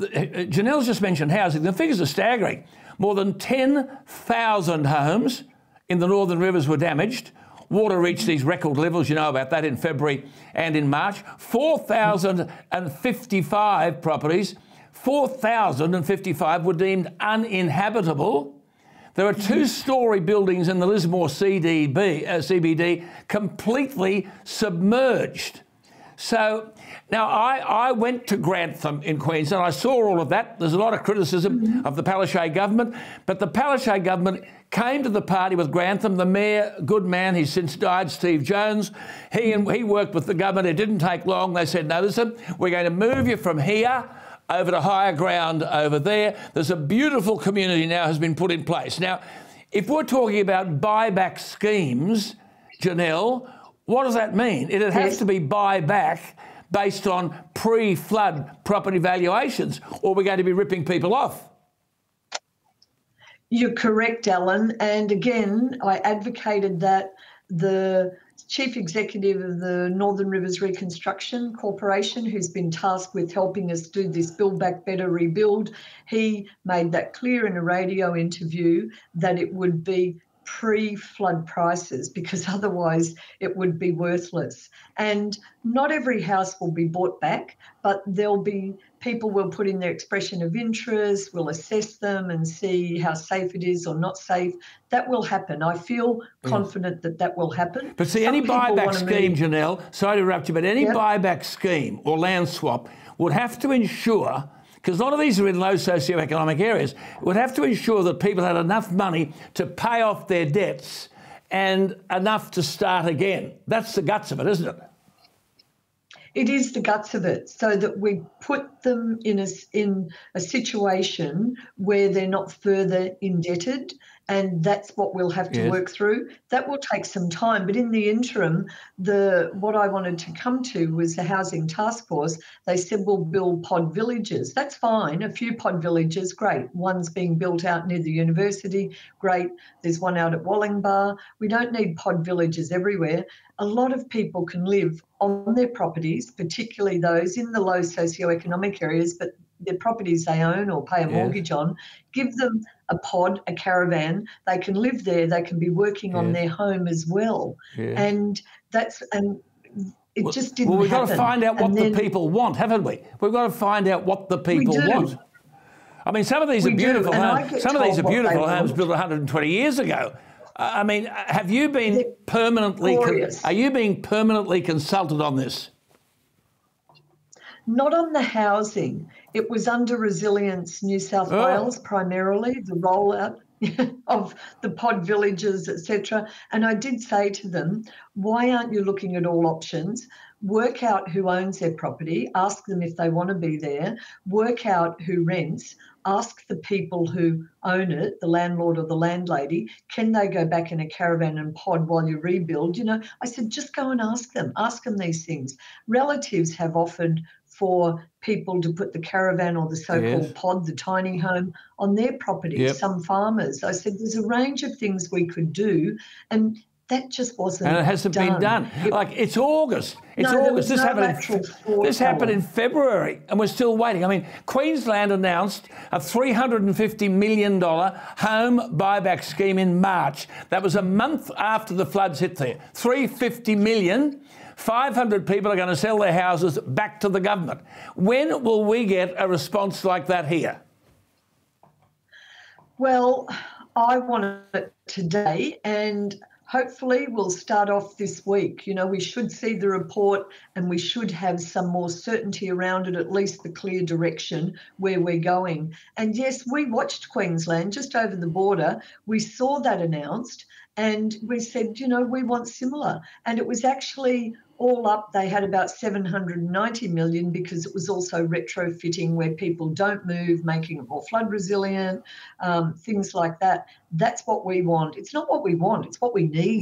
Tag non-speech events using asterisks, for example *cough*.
Janelle's just mentioned housing. The figures are staggering. More than 10,000 homes in the Northern Rivers were damaged. Water reached these record levels, you know about that, in February and in March. 4,055 properties, 4,055 were deemed uninhabitable. There are two story buildings in the Lismore CDB, uh, CBD completely submerged. So now I, I went to Grantham in Queensland. I saw all of that. There's a lot of criticism mm-hmm. of the Palaszczuk government, but the Palaszczuk government came to the party with Grantham. The mayor, good man, he's since died, Steve Jones. He and he worked with the government. It didn't take long. They said, no, listen, we're going to move you from here over to higher ground over there. There's a beautiful community now has been put in place. Now, if we're talking about buyback schemes, Janelle, what does that mean? It has yes. to be buyback based on pre-flood property valuations, or we're going to be ripping people off. You're correct, Alan. And again, I advocated that the chief executive of the Northern Rivers Reconstruction Corporation, who's been tasked with helping us do this Build Back Better rebuild, he made that clear in a radio interview that it would be pre flood prices because *laughs* otherwise it would be worthless. And not every house will be bought back, but there'll be people will put in their expression of interest, will assess them and see how safe it is or not safe. That will happen. I feel mm. confident that that will happen. But see, Some any buyback scheme, move... Janelle, sorry to interrupt you, but any yep. buyback scheme or land swap would have to ensure because a lot of these are in low socioeconomic areas, would have to ensure that people had enough money to pay off their debts and enough to start again. That's the guts of it, isn't it? It is the guts of it, so that we put them in a, in a situation where they're not further indebted and that's what we'll have to yes. work through. That will take some time, but in the interim, the what I wanted to come to was the housing task force. They said we'll build pod villages. That's fine. A few pod villages, great. One's being built out near the university, great. There's one out at Wollongbar. We don't need pod villages everywhere. A lot of people can live on their properties, particularly those in the low socioeconomic areas, but their properties they own or pay a mortgage on, give them a pod, a caravan. They can live there. They can be working on their home as well. Yeah. And that's and it well, just didn't. Well, we've happen. got to find out what the people want, haven't we? We've got to find out what the people want. I mean, some of these we are beautiful. Homes. Some of these are beautiful homes built 120 years ago. I mean, have you been They're permanently? are you being permanently consulted on this? Not on the housing. It was under Resilience New South oh. Wales primarily, the rollout *laughs* of the pod villages, etc. And I did say to them, why aren't you looking at all options? Work out who owns their property, ask them if they want to be there, work out who rents, ask the people who own it, the landlord or the landlady, can they go back in a caravan and pod while you rebuild? You know, I said, just go and ask them, ask them these things. Relatives have offered for people to put the caravan or the so-called yes. pod, the tiny home, on their property. Yep. Some farmers. I said there's a range of things we could do, and that just wasn't. And it hasn't done. been done. It, like it's August. It's no, August. This no happened. In, this happened in February, and we're still waiting. I mean, Queensland announced a 350 million dollar home buyback scheme in March. That was a month after the floods hit there. 350 million. 500 people are going to sell their houses back to the government. When will we get a response like that here? Well, I want it today, and hopefully we'll start off this week. You know, we should see the report and we should have some more certainty around it, at least the clear direction where we're going. And yes, we watched Queensland just over the border. We saw that announced and we said, you know, we want similar. And it was actually all up, they had about 790 million because it was also retrofitting where people don't move, making it more flood resilient, um, things like that. That's what we want. It's not what we want, it's what we need.